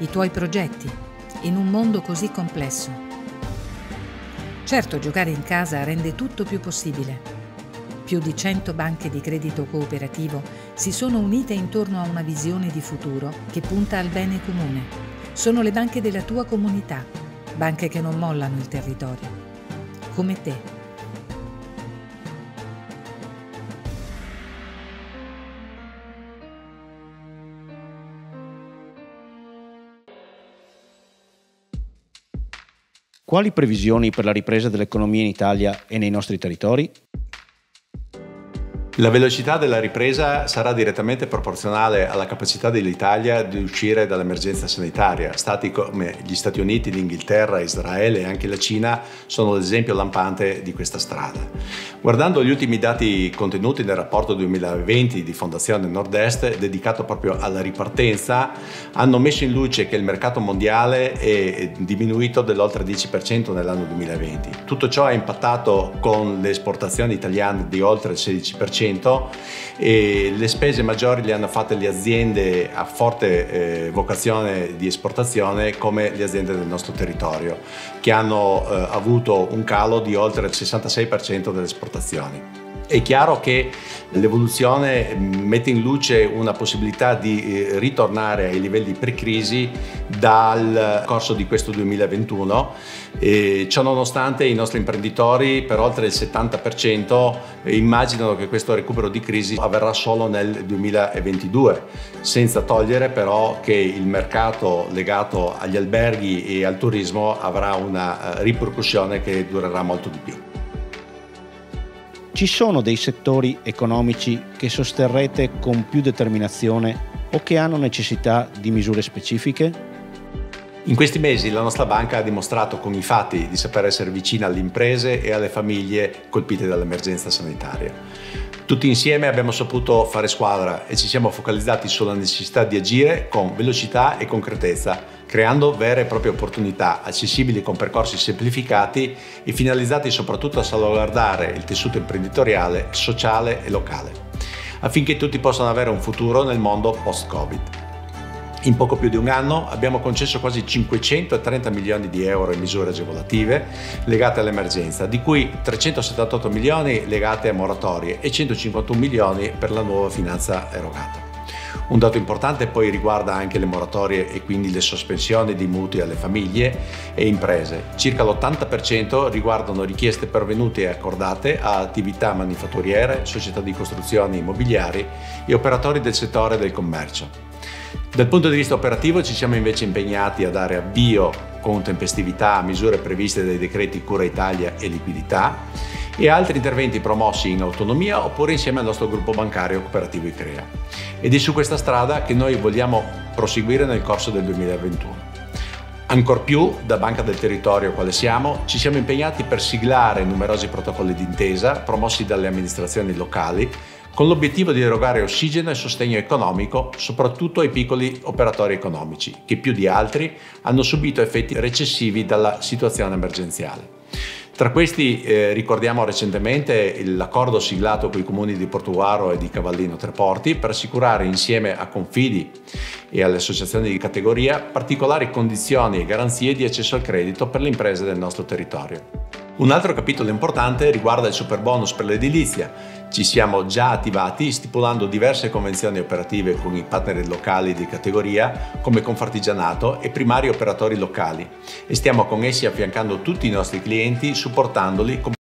i tuoi progetti, in un mondo così complesso. Certo, giocare in casa rende tutto più possibile. Più di 100 banche di credito cooperativo si sono unite intorno a una visione di futuro che punta al bene comune. Sono le banche della tua comunità, banche che non mollano il territorio. Come te. Quali previsioni per la ripresa dell'economia in Italia e nei nostri territori? La velocità della ripresa sarà direttamente proporzionale alla capacità dell'Italia di uscire dall'emergenza sanitaria. Stati come gli Stati Uniti, l'Inghilterra, Israele e anche la Cina sono l'esempio lampante di questa strada. Guardando gli ultimi dati contenuti nel rapporto 2020 di Fondazione Nord-Est dedicato proprio alla ripartenza, hanno messo in luce che il mercato mondiale è diminuito dell'oltre 10% nell'anno 2020. Tutto ciò ha impattato con le esportazioni italiane di oltre il 16%, e le spese maggiori le hanno fatte le aziende a forte eh, vocazione di esportazione come le aziende del nostro territorio che hanno eh, avuto un calo di oltre il 66% delle esportazioni. È chiaro che l'evoluzione mette in luce una possibilità di eh, ritornare ai livelli pre-crisi dal corso di questo 2021. E ciò nonostante i nostri imprenditori per oltre il 70% immaginano che questo recupero di crisi avverrà solo nel 2022, senza togliere però che il mercato legato agli alberghi e al turismo avrà una eh, ripercussione che durerà molto di più. Ci sono dei settori economici che sosterrete con più determinazione o che hanno necessità di misure specifiche? In questi mesi la nostra banca ha dimostrato con i fatti di saper essere vicina alle imprese e alle famiglie colpite dall'emergenza sanitaria. Tutti insieme abbiamo saputo fare squadra e ci siamo focalizzati sulla necessità di agire con velocità e concretezza, creando vere e proprie opportunità accessibili con percorsi semplificati e finalizzati soprattutto a salvaguardare il tessuto imprenditoriale, sociale e locale, affinché tutti possano avere un futuro nel mondo post-Covid. In poco più di un anno abbiamo concesso quasi 530 milioni di euro in misure agevolative legate all'emergenza, di cui 378 milioni legate a moratorie e 151 milioni per la nuova finanza erogata. Un dato importante poi riguarda anche le moratorie e quindi le sospensioni di mutui alle famiglie e imprese. Circa l'80% riguardano richieste pervenute e accordate a attività manifatturiere, società di costruzioni immobiliari e operatori del settore del commercio. Dal punto di vista operativo ci siamo invece impegnati a dare avvio con tempestività a misure previste dai decreti Cura Italia e Liquidità e altri interventi promossi in autonomia oppure insieme al nostro gruppo bancario cooperativo ICREA. Ed è su questa strada che noi vogliamo proseguire nel corso del 2021. Ancor più, da Banca del Territorio quale siamo, ci siamo impegnati per siglare numerosi protocolli d'intesa promossi dalle amministrazioni locali con l'obiettivo di erogare ossigeno e sostegno economico soprattutto ai piccoli operatori economici, che più di altri hanno subito effetti recessivi dalla situazione emergenziale. Tra questi eh, ricordiamo recentemente l'accordo siglato con i comuni di Portuaro e di Cavallino Treporti per assicurare insieme a Confidi e alle associazioni di categoria particolari condizioni e garanzie di accesso al credito per le imprese del nostro territorio. Un altro capitolo importante riguarda il super bonus per l'edilizia. Ci siamo già attivati stipulando diverse convenzioni operative con i partner locali di categoria come Confartigianato e primari operatori locali e stiamo con essi affiancando tutti i nostri clienti supportandoli